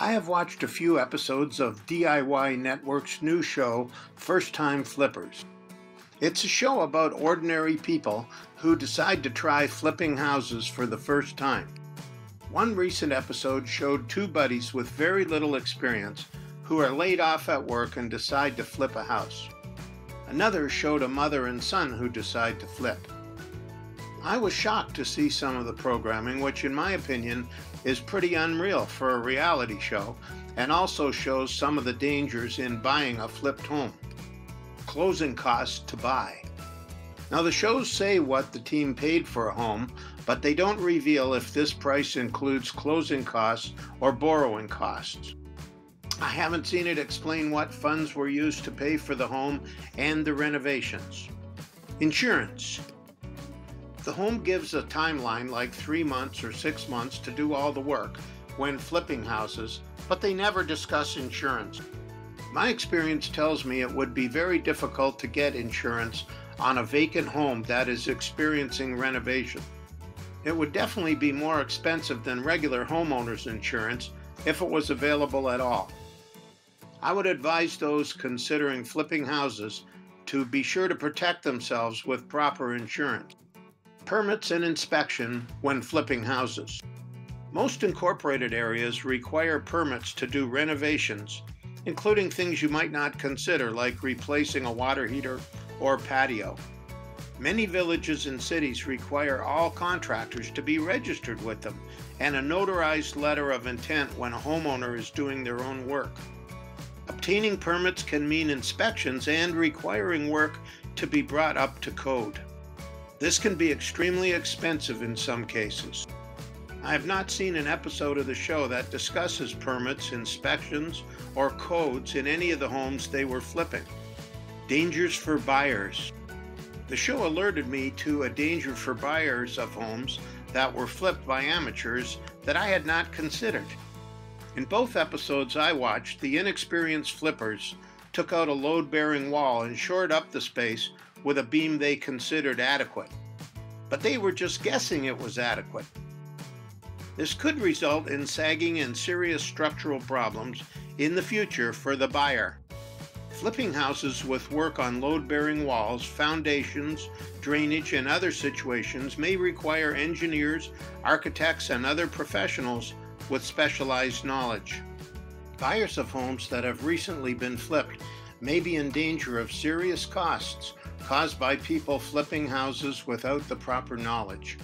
I have watched a few episodes of DIY Network's new show, First Time Flippers. It's a show about ordinary people who decide to try flipping houses for the first time. One recent episode showed two buddies with very little experience who are laid off at work and decide to flip a house. Another showed a mother and son who decide to flip. I was shocked to see some of the programming, which, in my opinion, is pretty unreal for a reality show and also shows some of the dangers in buying a flipped home. Closing costs to buy. Now, the shows say what the team paid for a home, but they don't reveal if this price includes closing costs or borrowing costs. I haven't seen it explain what funds were used to pay for the home and the renovations. Insurance. The home gives a timeline like three months or six months to do all the work when flipping houses, but they never discuss insurance. My experience tells me it would be very difficult to get insurance on a vacant home that is experiencing renovation. It would definitely be more expensive than regular homeowners insurance if it was available at all. I would advise those considering flipping houses to be sure to protect themselves with proper insurance. Permits and inspection when flipping houses. Most incorporated areas require permits to do renovations, including things you might not consider, like replacing a water heater or patio. Many villages and cities require all contractors to be registered with them and a notarized letter of intent when a homeowner is doing their own work. Obtaining permits can mean inspections and requiring work to be brought up to code. This can be extremely expensive in some cases. I have not seen an episode of the show that discusses permits, inspections, or codes in any of the homes they were flipping. Dangers for buyers. The show alerted me to a danger for buyers of homes that were flipped by amateurs that I had not considered. In both episodes I watched, the inexperienced flippers took out a load bearing wall and shored up the space with a beam they considered adequate. But they were just guessing it was adequate. This could result in sagging and serious structural problems in the future for the buyer. Flipping houses with work on load bearing walls, foundations, drainage, and other situations may require engineers, architects, and other professionals with specialized knowledge. Buyers of homes that have recently been flipped may be in danger of serious costs caused by people flipping houses without the proper knowledge.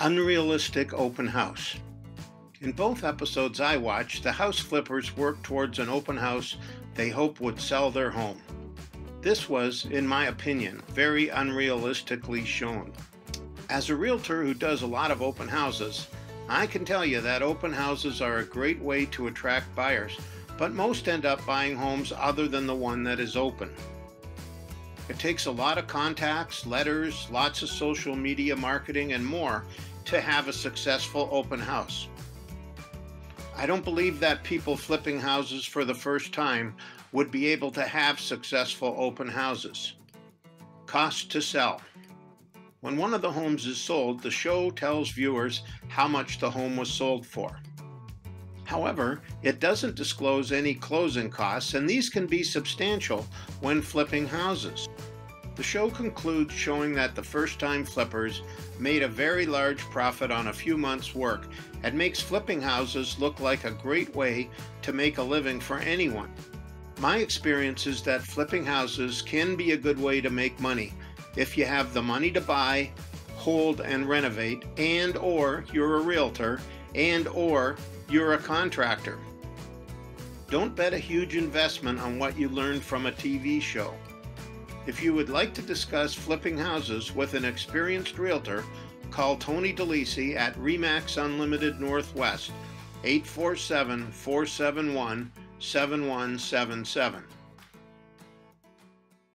Unrealistic open house. In both episodes I watched, the house flippers worked towards an open house they hope would sell their home. This was, in my opinion, very unrealistically shown. As a realtor who does a lot of open houses, I can tell you that open houses are a great way to attract buyers, but most end up buying homes other than the one that is open. It takes a lot of contacts, letters, lots of social media marketing, and more to have a successful open house. I don't believe that people flipping houses for the first time would be able to have successful open houses. Cost to sell. When one of the homes is sold, the show tells viewers how much the home was sold for. However, it doesn't disclose any closing costs, and these can be substantial when flipping houses. The show concludes showing that the first time flippers made a very large profit on a few months' work and makes flipping houses look like a great way to make a living for anyone. My experience is that flipping houses can be a good way to make money if you have the money to buy, hold and renovate and or you're a realtor and or you're a contractor. Don't bet a huge investment on what you learned from a TV show. If you would like to discuss flipping houses with an experienced realtor, call Tony DeLisi at REMAX Unlimited Northwest, 847 471 7177.